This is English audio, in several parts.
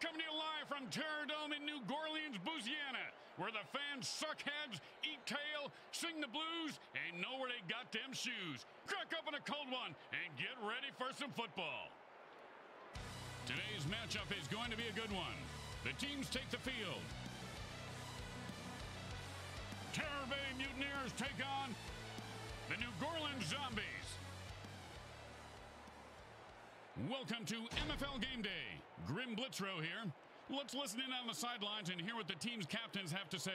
coming to you live from Terror Dome in New Orleans, Louisiana, where the fans suck heads, eat tail, sing the blues, and know where they got them shoes. Crack open a cold one and get ready for some football. Today's matchup is going to be a good one. The teams take the field. Terror Bay Mutanteers take on the New Goreleans Zombies. Welcome to MFL Game Day. Grim Blitzrow here. Let's listen in on the sidelines and hear what the team's captains have to say.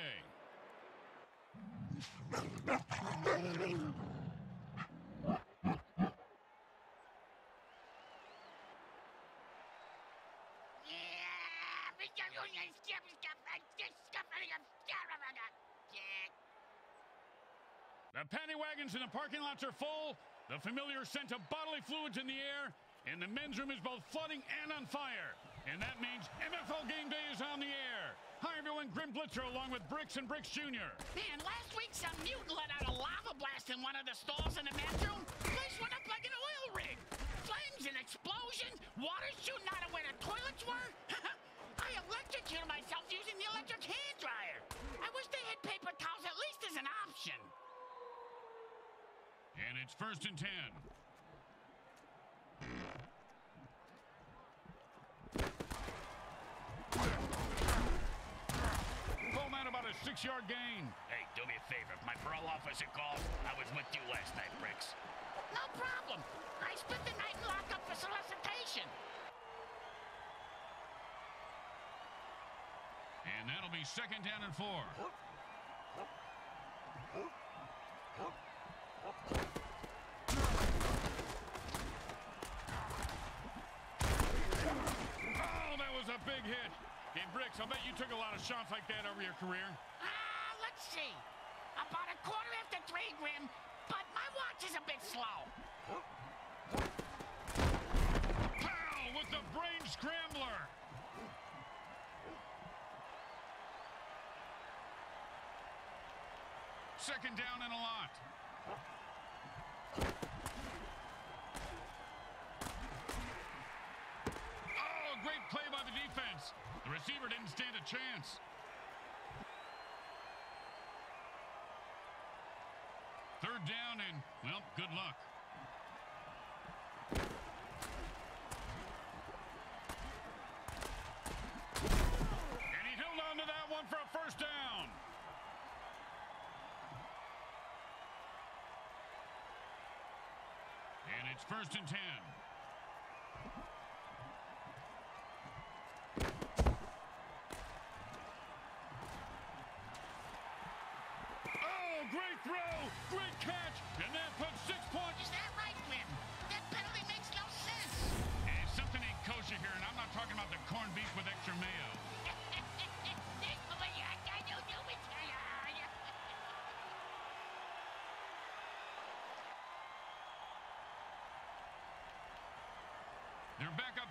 The paddy wagons in the parking lots are full. The familiar scent of bodily fluids in the air. And the men's room is both flooding and on fire. And that means MFL Game Day is on the air. Hi, everyone. Grim Blitzrow along with Bricks and Bricks Jr. Man, last week some mutant let out a lava blast in one of the stalls in the men's room. Place went up like an oil rig. Flames and explosions, water shooting out of where the toilets were. I electrocuted myself using the electric hand dryer. I wish they had paper towels at least as an option. And it's first and ten. Pull about a six-yard gain. Hey, do me a favor. If my parole officer calls, I was with you last night, Bricks. No problem. I spent the night in lockup for solicitation. And that'll be second down and four. Oh, that was a big hit. Hey, Bricks, I bet you took a lot of shots like that over your career. Ah, let's see. About a quarter after three, Grim, but my watch is a bit slow. Pow! With the brain scrambler. Second down and a lot. Oh, great play by the defense. The receiver didn't stand a chance. Third down and, well, good luck. And he held on to that one for a first down. And it's first and ten.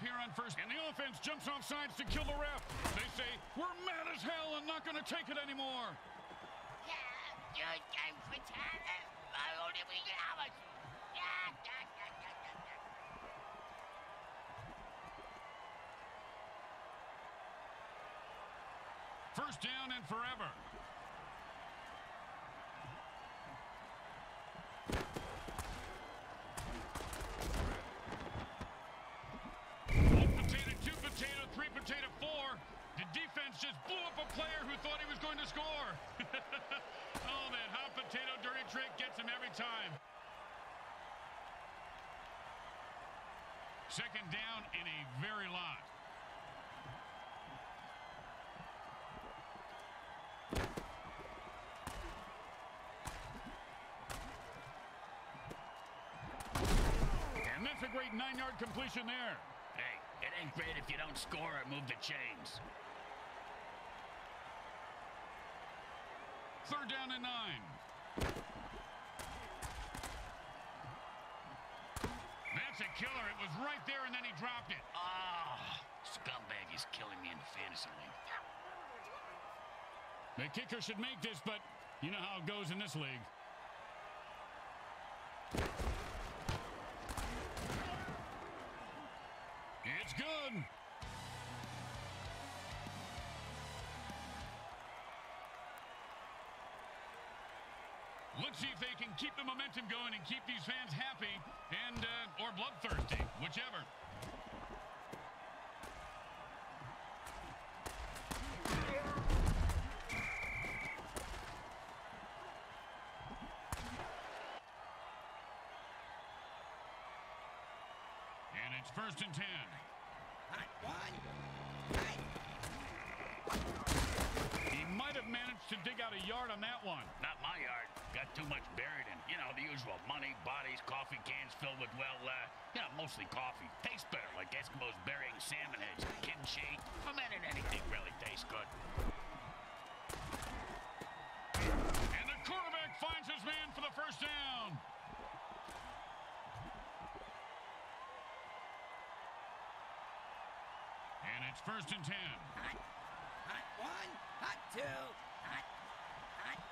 Here on first, and the offense jumps off sides to kill the ref. They say, we're mad as hell and not going to take it anymore. First down and forever. One potato, two potato, three potato, four. The defense just blew up a player who thought he was going to score. oh, that hot potato dirty trick gets him every time. Second down in a very lot. And that's a great nine-yard completion there. Hey, it ain't great if you don't score or move the chains. Third down and nine. killer. It was right there, and then he dropped it. Ah, oh, scumbag is killing me in the fantasy league. The kicker should make this, but you know how it goes in this league. It's good. Let's see if they can keep the momentum going and keep these fans happy. And, uh, bloodthirsty, whichever. And it's first and ten. He might have managed to dig out a yard on that one. Not my yard. Got too much buried in, you know, the usual money, bodies, coffee cans filled with, well, uh, you know, mostly coffee. Tastes better, like Eskimos burying salmon heads, kimchi. Fermented anything really tastes good. And the quarterback finds his man for the first down. And it's first and ten. Hot. Hot one. Hot two. Hot. Hot.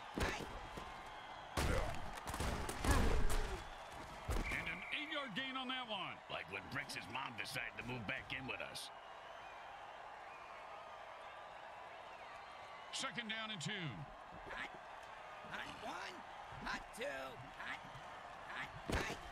And an eight-yard gain on that one. Like when Bricks' mom decided to move back in with us. Second down and two. Hot. Hot one. Hot two. Hot. Hot. Hot.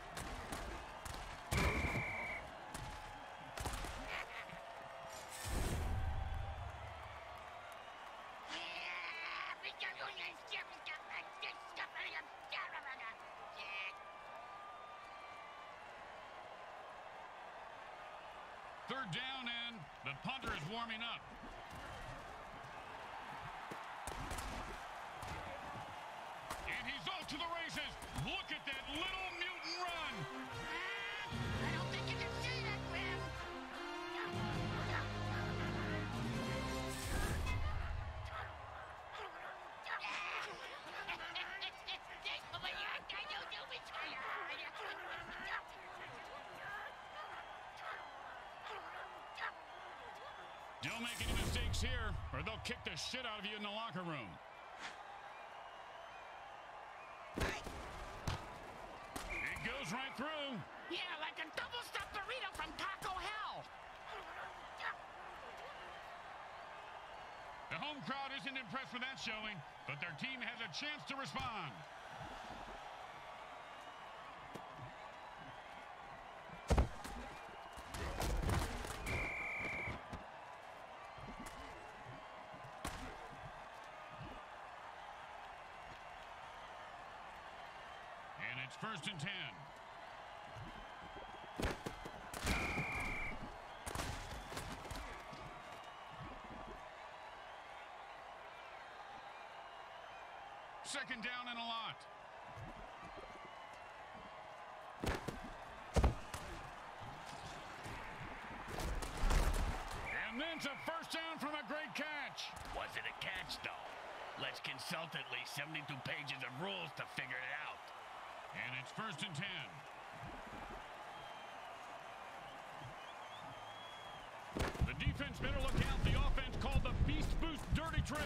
Third down and the punter is warming up. And he's off to the races. Look at that little mutant run. Don't make any mistakes here, or they'll kick the shit out of you in the locker room. It goes right through. Yeah, like a double stuffed burrito from Taco Hell. The home crowd isn't impressed with that showing, but their team has a chance to respond. And it's first and ten. Second down and a lot. And then it's a first down from a great catch. Was it a catch, though? Let's consult at least 72 pages of rules to figure it out. And it's first and ten. The defense better look out. The offense called the Beast Boost dirty trick.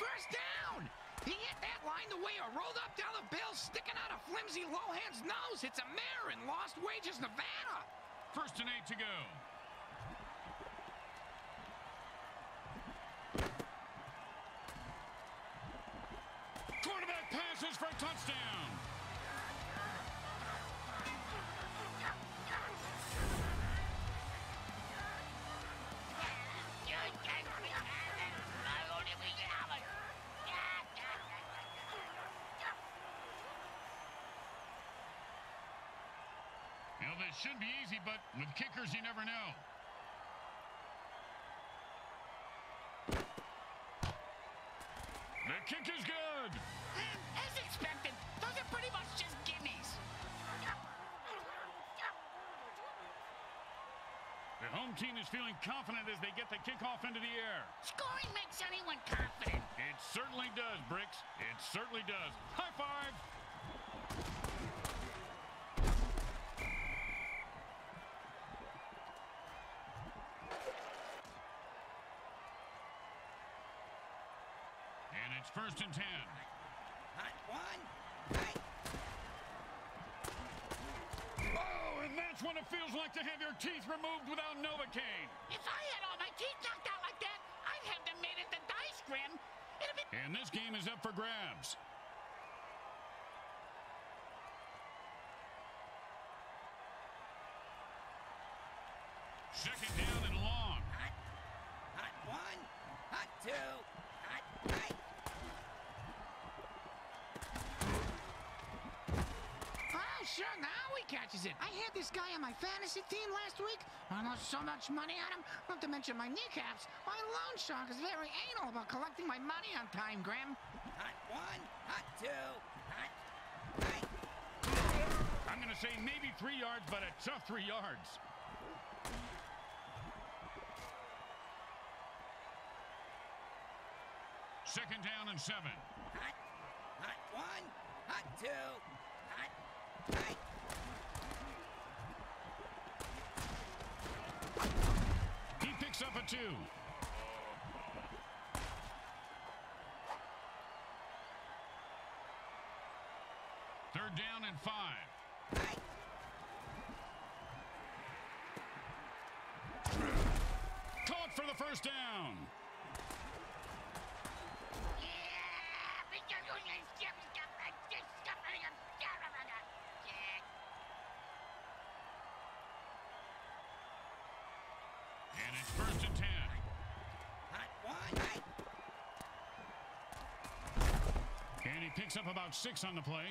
First down! He hit that line the way a rolled up dollar bill flimsy Lohan's nose hits a mare in Lost Wages, Nevada. First and eight to go. This should be easy, but with kickers, you never know. The kick is good. Mm, as expected, those are pretty much just gimmies. The home team is feeling confident as they get the kickoff into the air. Scoring makes anyone confident. It certainly does, Bricks. It certainly does. High five. And first and ten. Oh, Hot one. Hot. That's what it feels like to have your teeth removed without Novocaine. If I had all my teeth knocked out like that, I'd have them made into dice, Grim. And this game is up for grabs. Second down and long. Hot, hot one, hot two, hot three. Oh, sure, now he catches it. I had this guy on my fantasy team last week. I lost so much money on him, not to mention my kneecaps. My loan shark is very anal about collecting my money on time, Grim. Hot one, hot two, hot three. I'm going to say maybe three yards, but a tough three yards. Second down and seven. Hot, hot one, hot two, hot three. He picks up a two. Third down and five. Caught for the first down. And it's first and ten. Hot one, And he picks up about six on the play.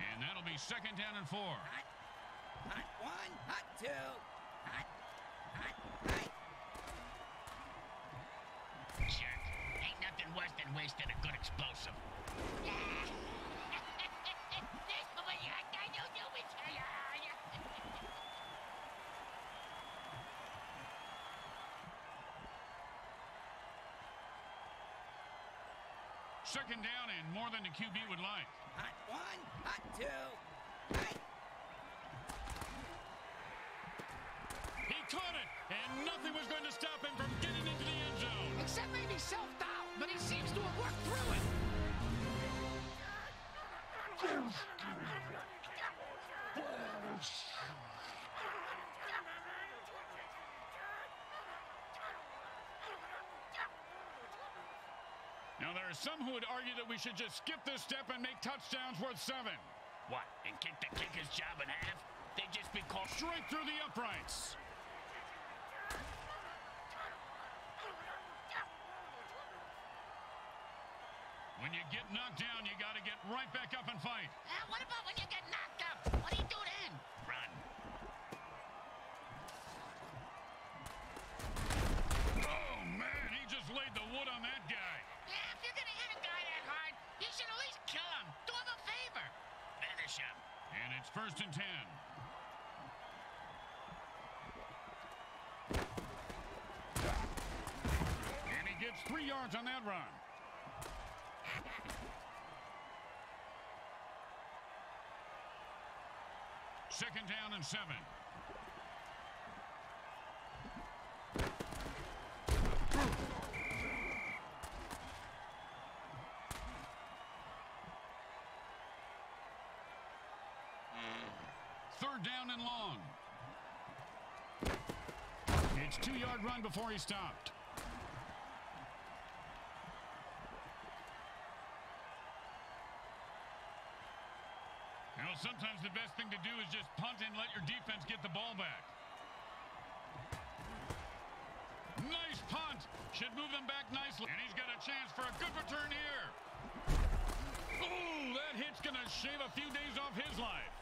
And that'll be second down and four. hot, hot one, hot two, hot, hot three. Jerk. Ain't nothing worse than wasting a good explosive. Second down and more than the QB would like. Hot one, hot two, three. He caught it, and nothing was going to stop him from getting into the end zone. Except maybe self-doubt, but he seems to have worked through it. Now, there are some who would argue that we should just skip this step and make touchdowns worth seven. What, and kick the kicker's job in half? They'd just be called... Straight through the uprights. When you get knocked down, you got to get right back up and fight. Uh, what about when you get knocked up? What do you do then? Run. Oh, man, he just laid the wood on that guy. Yeah, if you're gonna hit a guy that hard, you should at least kill him. Do him a favor. Finish him. And it's first and ten. And he gets three yards on that run. Second down and seven. Third down and long. It's two-yard run before he stopped. Know, sometimes the best thing to do is just punt and let your defense get the ball back. Nice punt. Should move them back nicely. And he's got a chance for a good return here. Ooh, that hit's going to shave a few days off his life.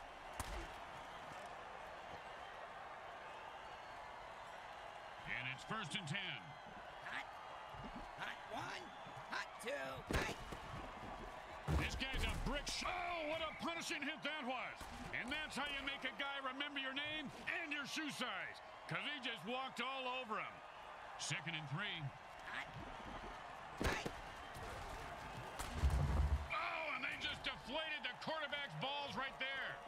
And it's first and ten. Hot, hot one, hot two, a oh, what a punishing hit that was. And that's how you make a guy remember your name and your shoe size. Because he just walked all over him. Second and. Three. Oh, and they just deflated the quarterback's balls right there.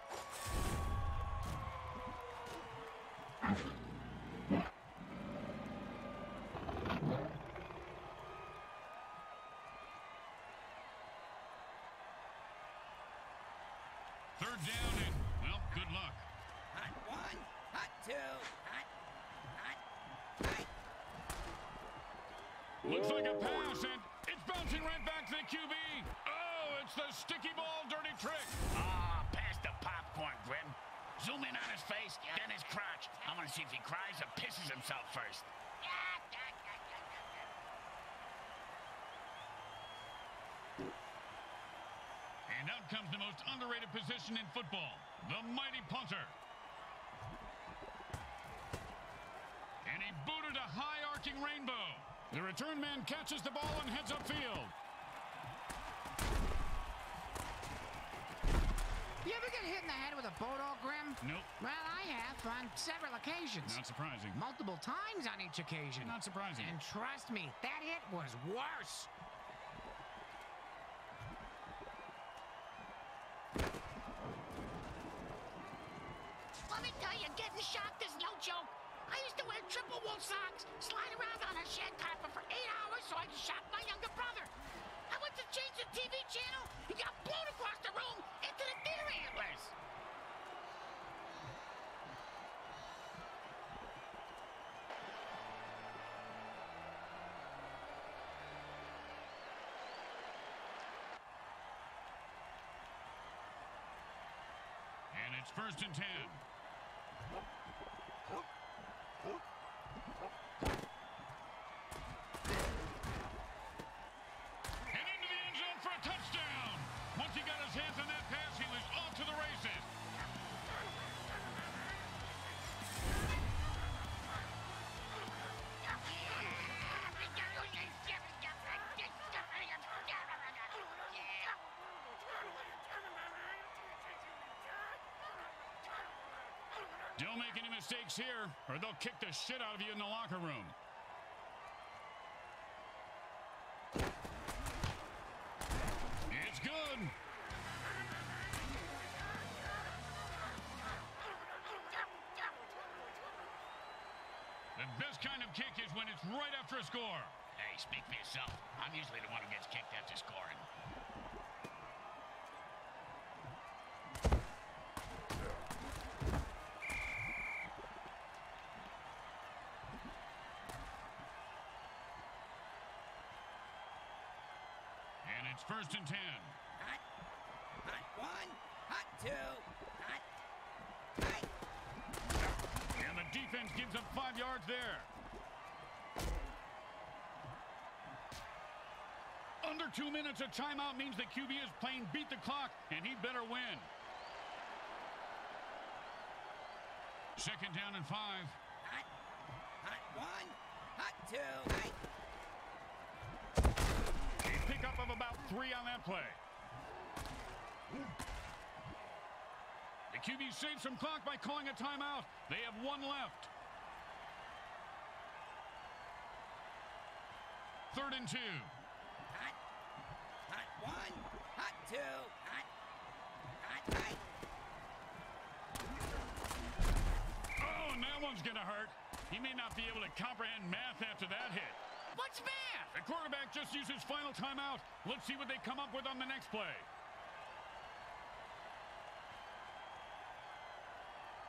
Third down and, well, good luck. Hot one, hot two, hot, hot, hot. Looks like a pass, and it's bouncing right back to the QB. Oh, it's the sticky ball dirty trick. Ah, pass the popcorn, Grim. Zoom in on his face, then his crotch. I want to see if he cries or pisses himself first. And out comes the most underrated position in football, the mighty punter. And he booted a high arcing rainbow. The return man catches the ball and heads upfield. You ever get hit in the head with a Bodog Grim? Nope, Well, I have on several occasions. not surprising. Multiple times on each occasion. Not surprising. And trust me, that hit was worse. Let me tell you, getting shocked is no joke. I used to wear triple wool socks, slide around on a shed carpet for eight hours so I could shock my younger brother. I went to change the TV channel, he got blown across the room into the deer antlers. And it's first and ten. Hands on that pass, he was off to the races. Don't make any mistakes here, or they'll kick the shit out of you in the locker room. Speak for yourself. I'm usually the one who gets kicked after scoring. And it's first and ten. Hot, hot one, hot two, hot, hot. And the defense gives up five yards there. Two minutes, of timeout means the QB is playing beat the clock, and he better win. Second down and five. Hot, hot one, hot two. A pickup of about three on that play. The QB saves some clock by calling a timeout. They have one left. Third and two. One, hot two, hot, hot, hot. Oh, and that one's going to hurt. He may not be able to comprehend math after that hit. What's math? The quarterback just used his final timeout. Let's see what they come up with on the next play.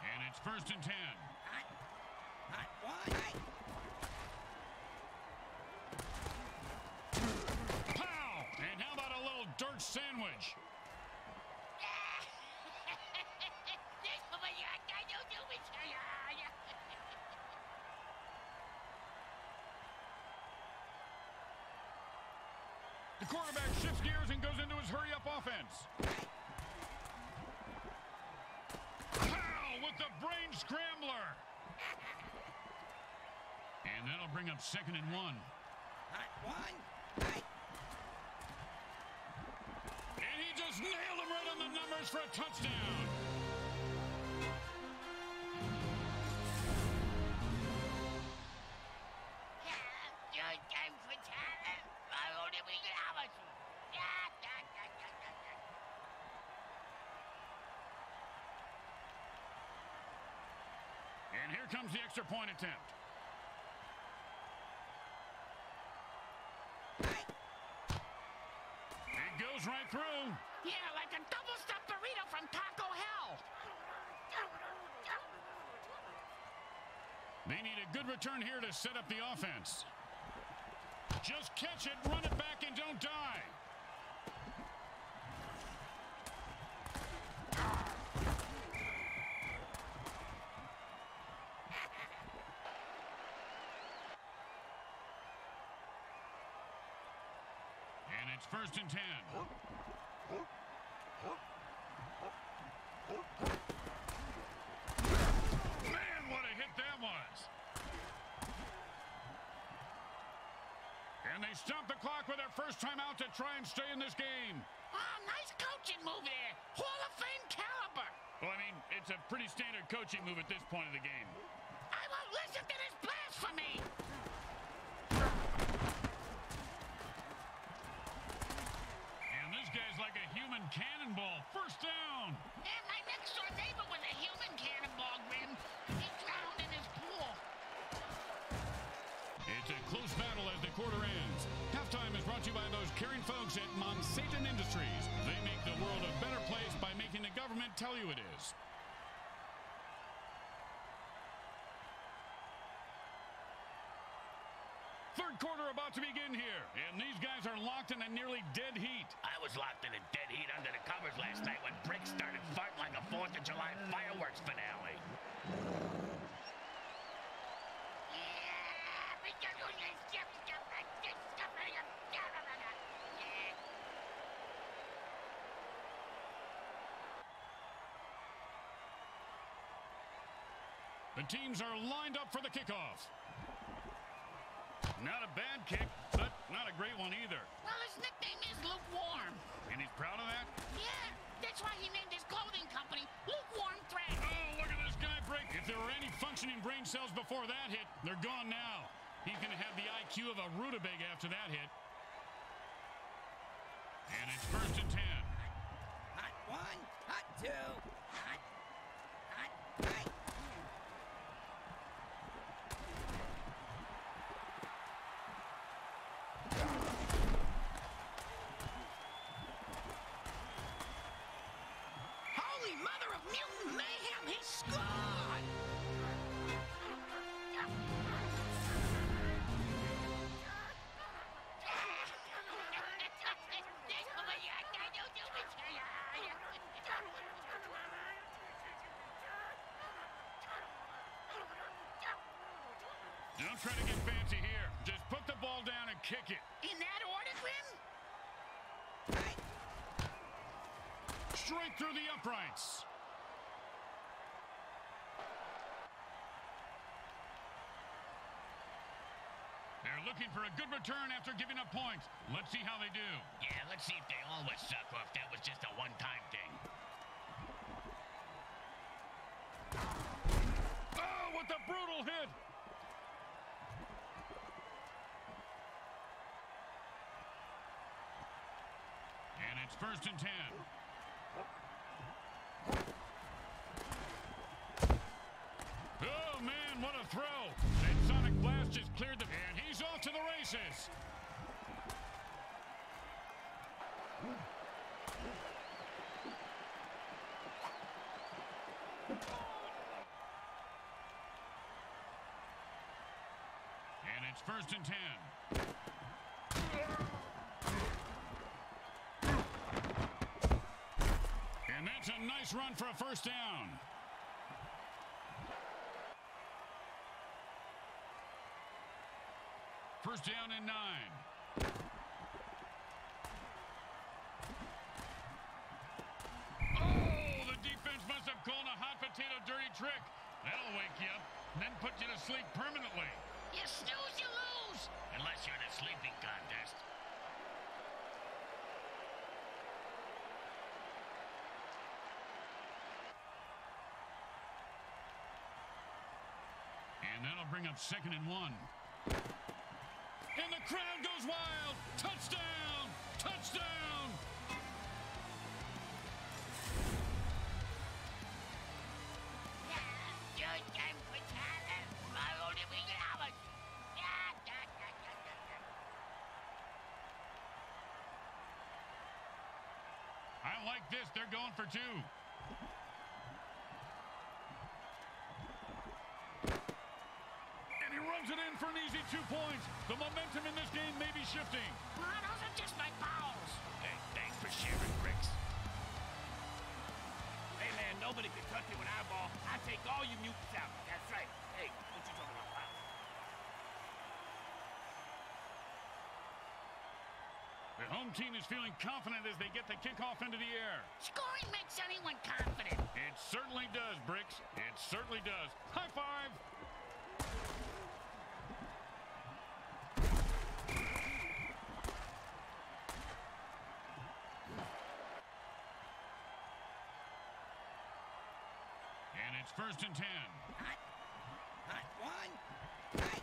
And it's first and ten. Hot, hot one, hot. Pow! And how about a little dirt sandwich? The quarterback shifts gears and goes into his hurry-up offense. Pow! With the brain scrambler. And that'll bring up second and one. Hot one, hot. And he just nailed him right on the numbers for a touchdown. And here comes the extra point attempt. It goes right through. Yeah, like a double stuffed burrito from Taco They need a good return here to set up the offense. Just catch it, run it back, and don't die. And it's first and ten. Man, what a hit that was. And they stop the clock with their first time out to try and stay in this game. Oh, nice coaching move there. Hall of Fame caliber. Well, I mean, it's a pretty standard coaching move at this point of the game. I won't listen to this blasphemy. And this guy's like a human cannonball. First down. And my next door neighbor was a human cannonball, Grim. It's a close battle as the quarter ends. Halftime is brought to you by those caring folks at Monsatan Industries. They make the world a better place by making the government tell you it is. Third quarter about to begin here, and these guys are locked in a nearly dead heat. I was locked in a dead heat under the covers last night when bricks started farting like a 4th of July fireworks finale. The teams are lined up for the kickoff. Not a bad kick, but not a great one either. Well, his nickname is Lukewarm. And he's proud of that? Yeah, that's why he named his clothing company Lukewarm Thread. Oh, look at this guy break. If there were any functioning brain cells before that hit, they're gone now. He's going to have the IQ of a rutabaga after that hit. And it's first and ten. Hot one, hot two, hot, hot, right. Holy mother of mutant mayhem, he scored! Don't try to get fancy here. Just put the ball down and kick it. In that order, Grim? Straight through the uprights. They're looking for a good return after giving up points. Let's see how they do. Yeah, let's see if they always suck or if that was just a one-time thing. Oh, what a brutal hit! And it's first and ten. Oh, man, what a throw. That Sonic Blast just cleared the... And he's off to the races. And it's first and ten. And that's a nice run for a first down. First down and nine. Oh, the defense must have called a hot potato dirty trick. That'll wake you up, then put you to sleep permanently. You snooze, you lose. Unless you're in a sleeping contest. And that'll bring up second and one. And the crowd goes wild. Touchdown! Touchdown! I like this. They're going for two. two points. The momentum in this game may be shifting. Ah, those are just my balls. Hey, thanks for sharing, Bricks. Hey, man, nobody can touch me with eyeball. I take all you mutants out. That's right. Hey, what you talking about? Wow. The home team is feeling confident as they get the kickoff into the air. Scoring makes anyone confident. It certainly does, Bricks. It certainly does. High five. And it's first and ten. Hot. Hot one. Hot.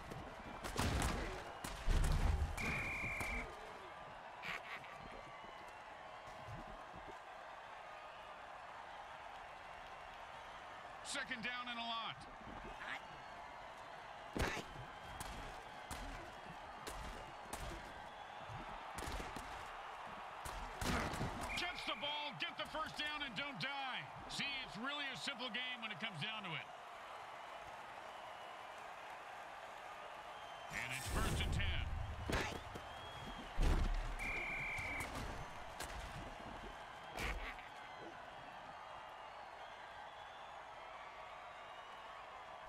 Second down and a lot. Hot. Hot. Catch the ball, get the first down, and don't die. See, it's really a simple game when it comes down to it. And it's first and ten.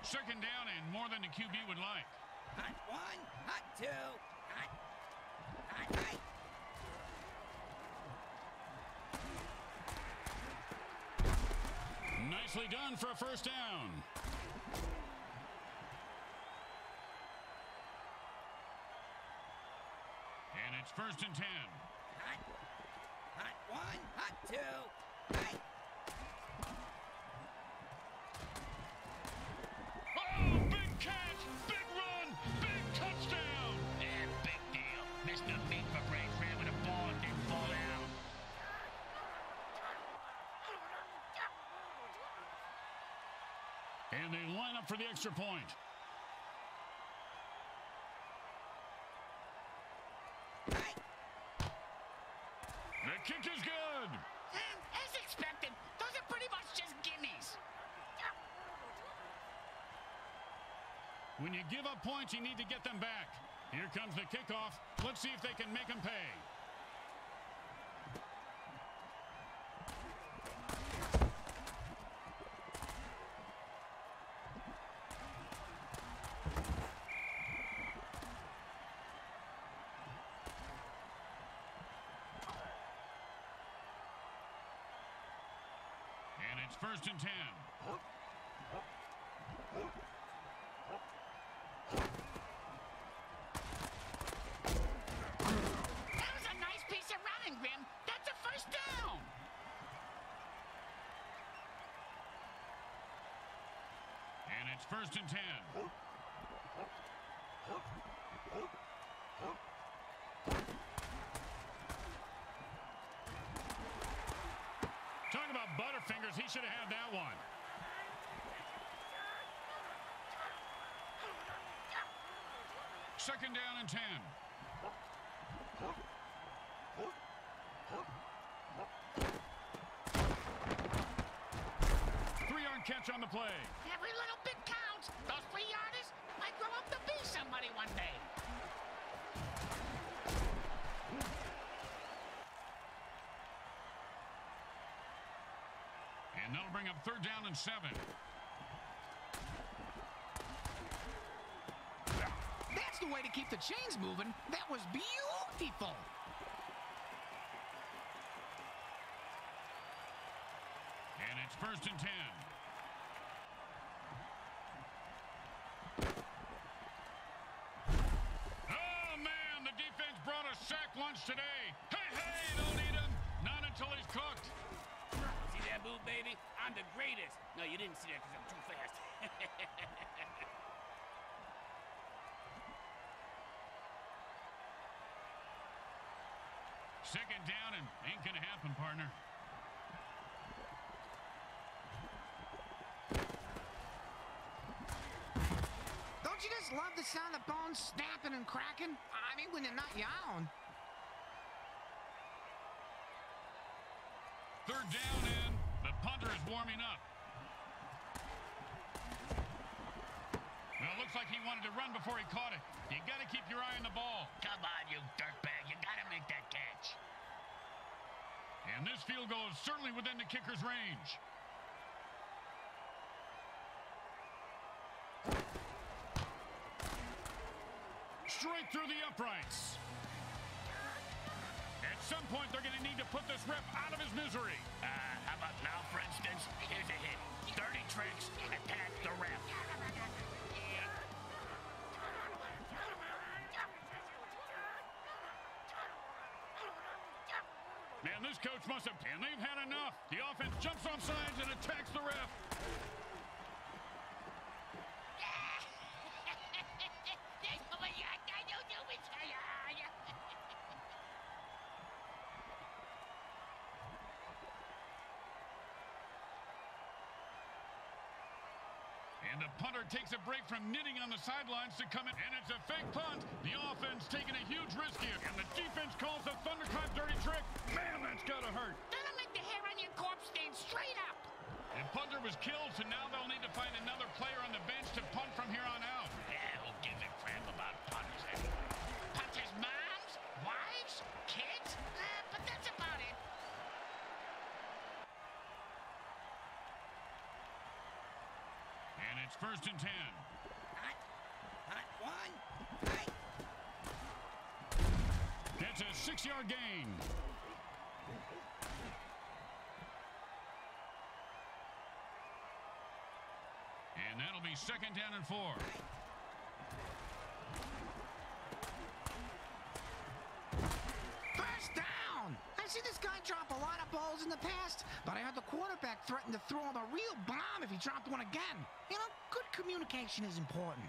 Second down and more than the QB would like. Hot one. Hot two. Hot. Hot. Nicely done for a first down. And it's first and ten. Hot. Hot one. Hot two. And they line up for the extra point. The kick is good. As expected, those are pretty much just gimmies. When you give up points, you need to get them back. Here comes the kickoff. Let's see if they can make them pay. And it's first and ten. That was a nice piece of running, Grim. That's a first down. And it's first and ten. Talk about Butterfingers. He should have had that one. Second down and ten. Three-yard catch on the play. And that'll bring up third down and seven. That's the way to keep the chains moving. That was beautiful. And it's first and ten. Second down and ain't gonna happen, partner. Don't you just love the sound of bones snapping and cracking? I mean, when they're not yawn. Third down and the punter is warming up. Well, it looks like like he wanted to run before he caught it. You got to keep your eye on the ball. Come on, you dirtbag. You got to make that catch. And this field goal is certainly within the kicker's range. Straight through the uprights. At some point, they're going to need to put this ref out of his misery. Uh, how about coach must have... And they've had enough. The offense jumps off sides and attacks the ref. And the punter takes a break from knitting on the sidelines to come in. And it's a fake punt. The offense taking a huge risk here. And the defense calls the Thunderclap dirty trick. Man, that's got to hurt. That'll make the hair on your corpse stand straight up. The punter was killed, so now they'll need to find another player on the bench to punt from here on out. First and ten. Hot, hot one. Hot. That's a six-yard gain. And that'll be second down and four. First down! I've seen this guy drop a lot of balls in the past, but I heard the quarterback threaten to throw him a real bomb if he dropped one again. You know, good communication is important.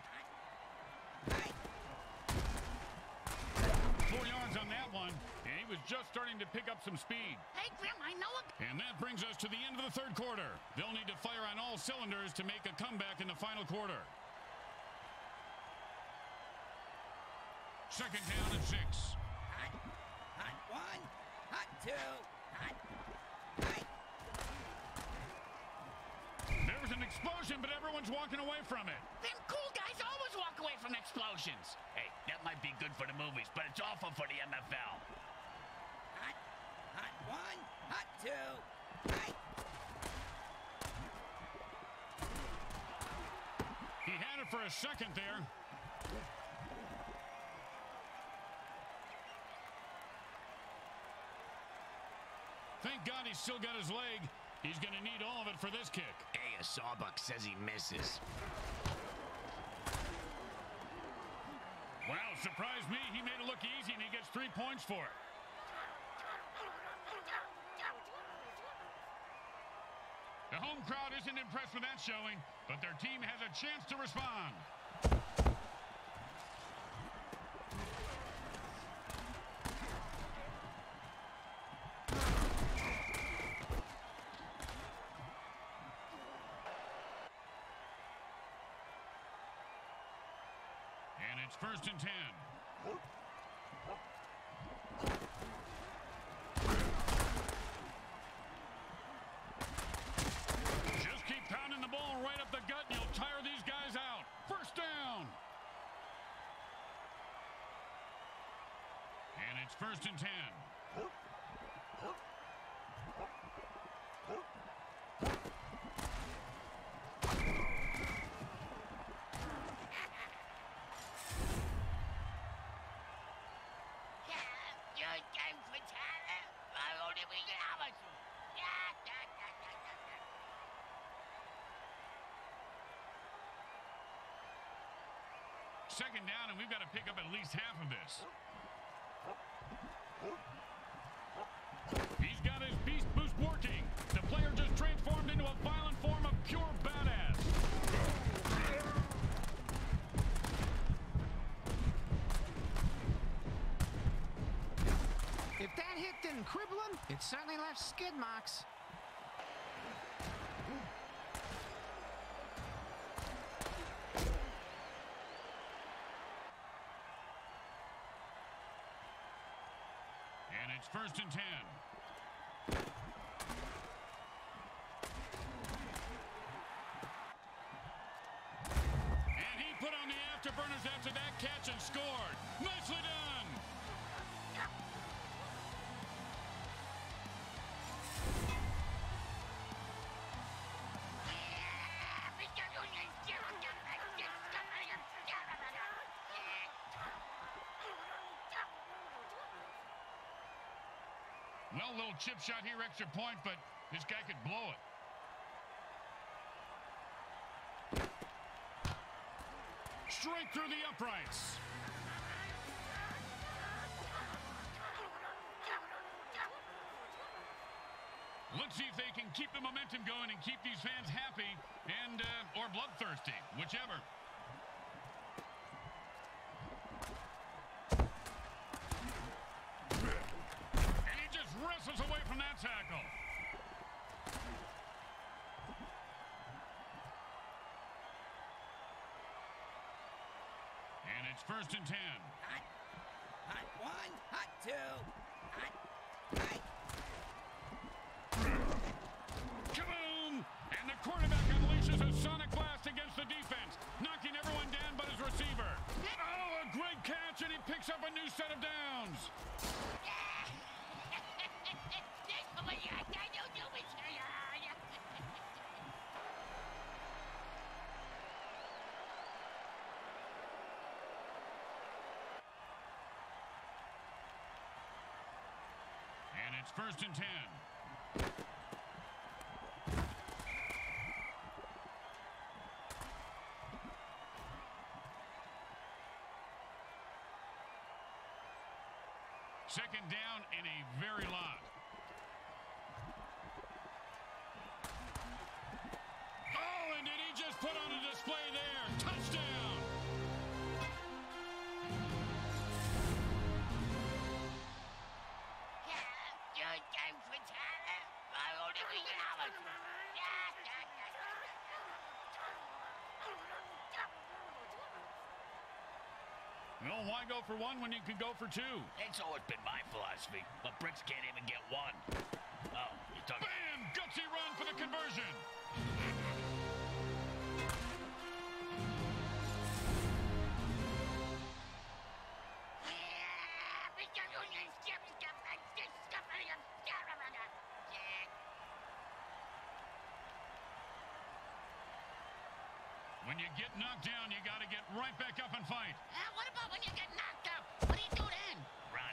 Four yards on that one, and he was just starting to pick up some speed. Hey, Grim, I know a And that brings us to the end of the third quarter. They'll need to fire on all cylinders to make a comeback in the final quarter. Second down and six. Hot, hot one. Hot two. Hot, hot. There was an explosion, but everyone's walking away from it. Them cool guys always walk away from explosions. Hey, that might be good for the movies, but it's awful for the MFL. Hot, hot one. Hot two. Hot. He had it for a second there. Thank God he's still got his leg. He's going to need all of it for this kick. Hey, a Sawbuck says he misses. Wow, surprised me. He made it look easy, and he gets three points for it. The home crowd isn't impressed with that showing, but their team has a chance to respond. And it's first and ten. Just keep pounding the ball right up the gut, and you'll tire these guys out. First down. And it's first and ten. Second down, and we've got to pick up at least half of this. That hit didn't cripple him, it certainly left skid marks. And it's first and ten. And he put on the afterburners after that catch and scored. Nicely done. Well, little chip shot here, extra point, but this guy could blow it. Straight through the uprights. Let's see if they can keep the momentum going and keep these fans happy and uh, or bloodthirsty, whichever. And he just wrestles away from that tackle. And it's first and ten. Hot, hot one, hot two, hot, hot. Kaboom! And the quarterback unleashes a sonic blast against the defense, knocking everyone down but his receiver. Oh, a great catch, and he picks up a new set of downs. And it's first and ten. Second down in a very lot. Well, why go for one when you could go for two? It's always been my philosophy, but Bricks can't even get one. Oh, you're talking... Bam! Gutsy run for the conversion. When you get knocked down, you got to get right back up and fight. Uh, what about when you get knocked out? What do you do then? Run.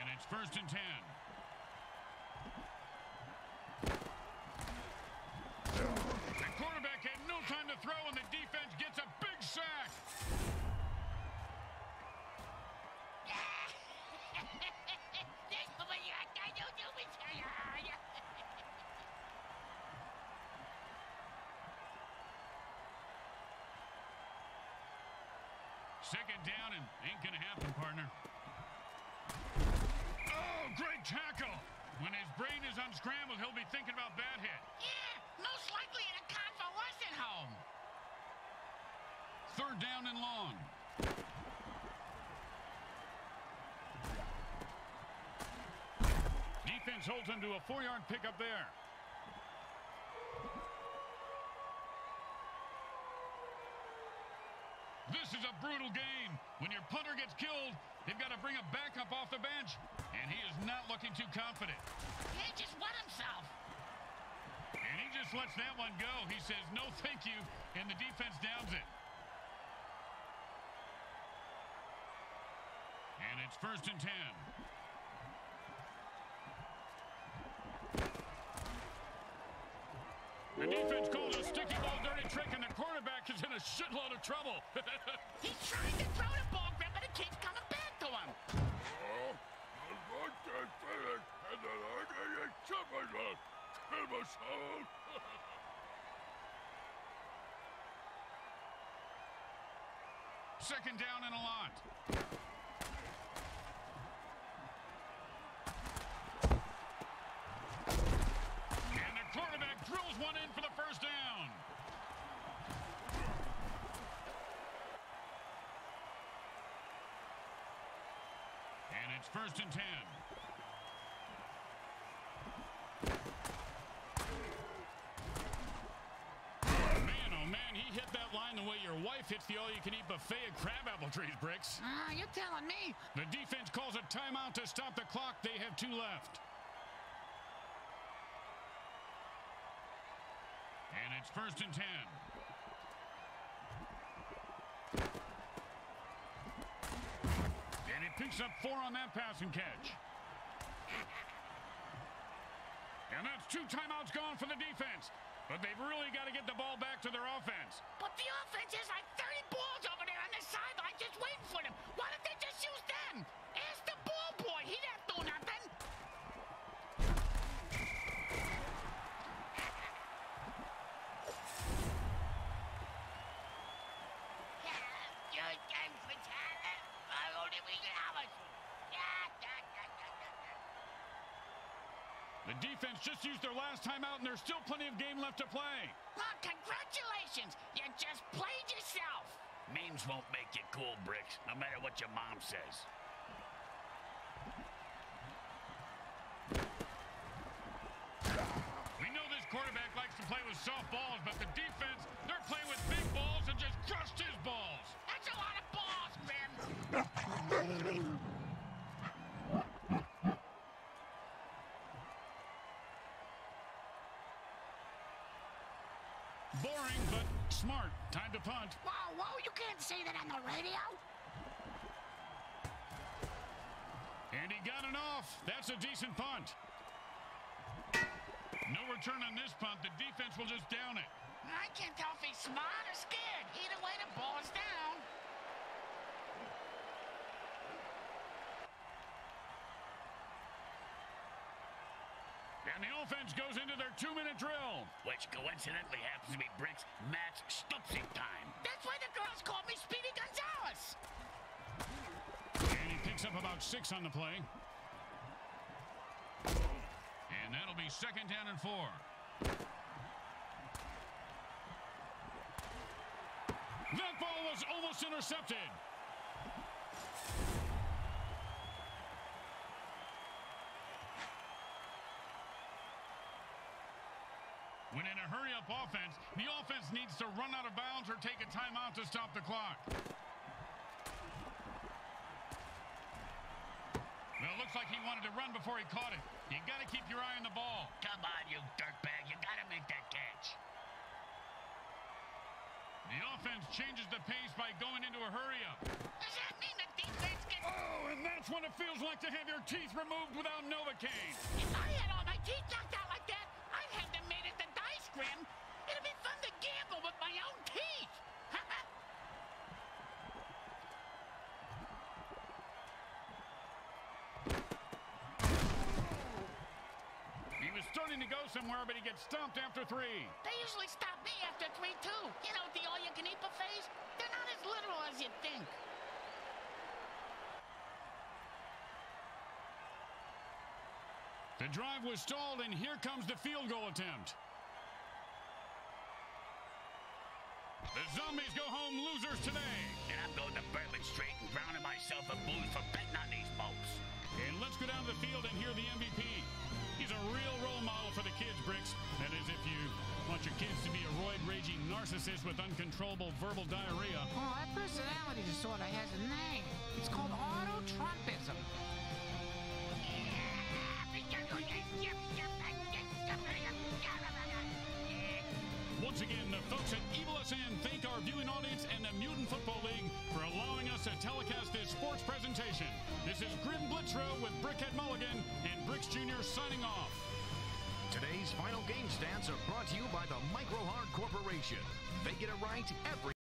And it's first and ten. Second down, and ain't gonna happen, partner. Oh, great tackle. When his brain is unscrambled, he'll be thinking about that hit. Yeah, most likely in a convalescent home. Third down and long. Defense holds him to a four-yard pickup there. This is a brutal game. When your punter gets killed, they've got to bring a backup off the bench, and he is not looking too confident. He just wet himself. And he just lets that one go. He says, no thank you, and the defense downs it. And it's first and ten. The defense called a sticky ball dirty trick, and quarterback is in a shitload of trouble. He's trying to throw the ball, Grim, but it keeps coming back to him. Second down and a lot. And the quarterback drills one in for the first down. It's first and ten. Man, oh man, he hit that line the way your wife hits the all-you-can-eat buffet at crabapple trees, Bricks. Ah, you're telling me. The defense calls a timeout to stop the clock. They have two left. And it's first and ten. Picks up four on that passing catch. And that's two timeouts gone for the defense. But they've really got to get the ball back to their offense. But the offense has like 30 balls over there on the sideline just waiting for them. Why don't they just use them? Ask the ball boy. He didn't do nothing. Defense just used their last timeout, and there's still plenty of game left to play. Well, congratulations. You just played yourself. Memes won't make you cool, Bricks, no matter what your mom says. We know this quarterback likes to play with soft balls, but the defense, they're playing with big balls and just crushed his balls. That's a lot of balls, Grim. Boring, but smart. Time to punt. Whoa, whoa, you can't say that on the radio. And he got it off. That's a decent punt. No return on this punt. The defense will just down it. I can't tell if he's smart or scared. Either way, the ball's down. Up about six on the play. And that'll be second down and four. That ball was almost intercepted. When in a hurry-up offense, the offense needs to run out of bounds or take a timeout to stop the clock. Well, it looks like he wanted to run before he caught it. You got to keep your eye on the ball. Come on, you dirtbag. You gotta make that catch. The offense changes the pace by going into a hurry-up. Does that mean the defense gets... Oh, and that's what it feels like to have your teeth removed without Novocaine. If I had all my teeth knocked out like that, I'd have them made at the dice, Grim. It'd be fun to gamble with my own teeth. He to go somewhere, but he gets stomped after three. they usually stop me after three, too. You know, the all-you-can-eat buffets? They're not as literal as you think. The drive was stalled, and here comes the field goal attempt. The Zombies go home losers today. And I'm going to Bourbon Street and drowning myself in booze for betting on these folks. And let's go down to the field and hear the MVP. He's a real role model for the kids, Bricks. That is, if you want your kids to be a roid-raging narcissist with uncontrollable verbal diarrhea. Oh, that personality disorder has a name. It's called auto-Trumpism. Once again, the folks at Evil SN thank our viewing audience and the Mutant Football League for allowing us to telecast this sports presentation. This is Grim Blitzrow with Brickhead Mulligan and Bricks Jr. signing off. Today's final game stats are brought to you by the Micro Hard Corporation. They get it right every